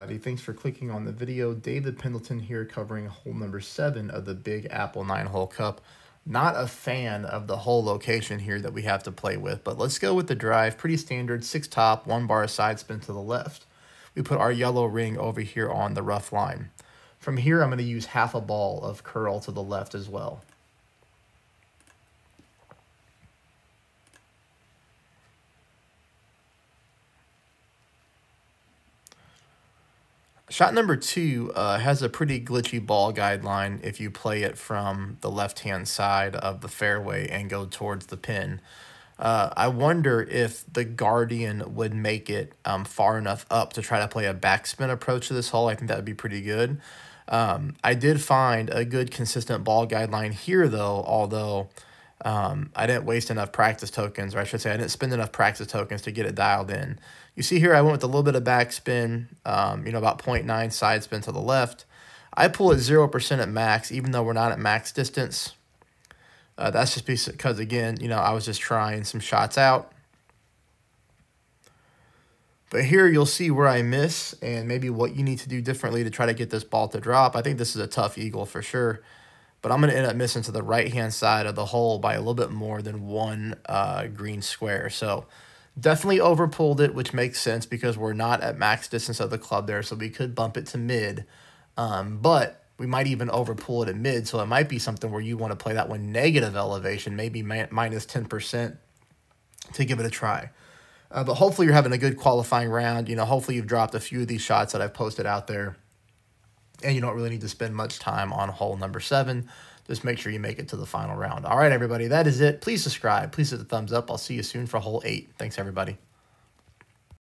Thanks for clicking on the video. David Pendleton here covering hole number seven of the Big Apple nine hole cup. Not a fan of the hole location here that we have to play with, but let's go with the drive. Pretty standard, six top, one bar side spin to the left. We put our yellow ring over here on the rough line. From here, I'm going to use half a ball of curl to the left as well. Shot number two uh, has a pretty glitchy ball guideline if you play it from the left-hand side of the fairway and go towards the pin. Uh, I wonder if the Guardian would make it um, far enough up to try to play a backspin approach to this hole. I think that would be pretty good. Um, I did find a good consistent ball guideline here, though, although um, I didn't waste enough practice tokens, or I should say I didn't spend enough practice tokens to get it dialed in. You see here I went with a little bit of backspin, um, you know, about 0.9 side spin to the left. I pull at 0% at max, even though we're not at max distance. Uh, that's just because, again, you know, I was just trying some shots out. But here you'll see where I miss and maybe what you need to do differently to try to get this ball to drop. I think this is a tough eagle for sure but I'm going to end up missing to the right-hand side of the hole by a little bit more than one uh, green square. So definitely overpulled it, which makes sense because we're not at max distance of the club there, so we could bump it to mid. Um, but we might even overpull it at mid, so it might be something where you want to play that one negative elevation, maybe minus 10% to give it a try. Uh, but hopefully you're having a good qualifying round. You know, hopefully you've dropped a few of these shots that I've posted out there and you don't really need to spend much time on hole number seven. Just make sure you make it to the final round. All right, everybody, that is it. Please subscribe. Please hit the thumbs up. I'll see you soon for hole eight. Thanks, everybody.